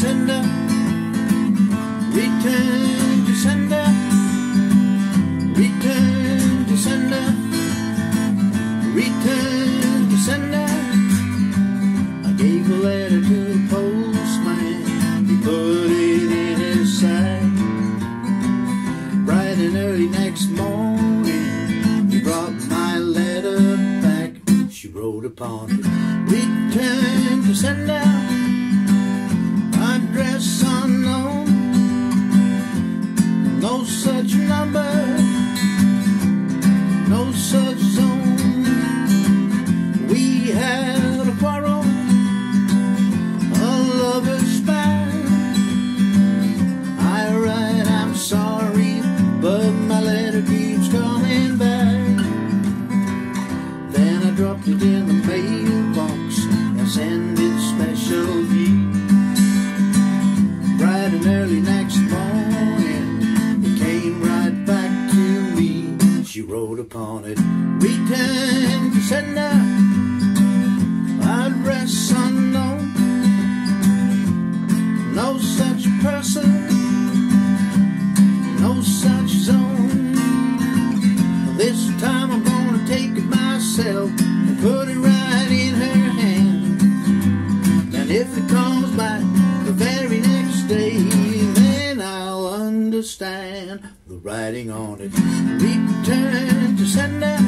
sender. Return to sender. Return to sender. Return to sender. I gave a letter to the postman. He put it in his sack. Bright and early next morning, he brought my letter back. She wrote upon it. Return to sender. Such number. No such zone. We had a quarrel. A lover's span. I write, I'm sorry, but my letter keeps coming back. Then I dropped it in the mailbox and sent it special heat. Bright and early next upon it, return to sender, address understand the writing on it. Return to sender,